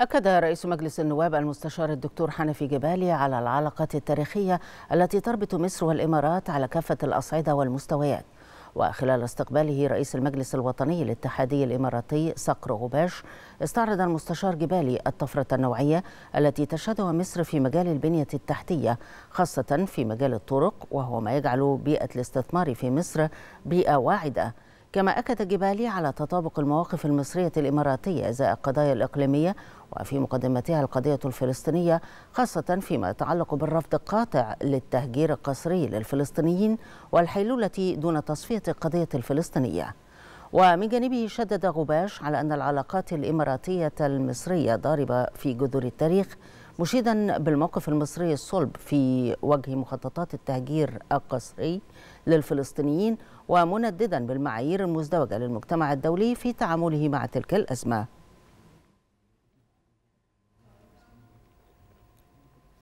أكد رئيس مجلس النواب المستشار الدكتور حنفي جبالي على العلاقات التاريخية التي تربط مصر والإمارات على كافة الأصعدة والمستويات. وخلال استقباله رئيس المجلس الوطني الاتحادي الإماراتي صقر غباش استعرض المستشار جبالي الطفرة النوعية التي تشهدها مصر في مجال البنية التحتية خاصة في مجال الطرق وهو ما يجعل بيئة الاستثمار في مصر بيئة واعدة. كما أكد جبالي على تطابق المواقف المصرية الإماراتية إزاء القضايا الإقليمية وفي مقدمتها القضية الفلسطينية خاصة فيما يتعلق بالرفض القاطع للتهجير القسري للفلسطينيين والحيلولة دون تصفية القضية الفلسطينية. ومن جانبه شدد غباش على أن العلاقات الإماراتية المصرية ضاربة في جذور التاريخ مشيدا بالموقف المصري الصلب في وجه مخططات التهجير القسري للفلسطينيين ومنددا بالمعايير المزدوجة للمجتمع الدولي في تعامله مع تلك الأزمة.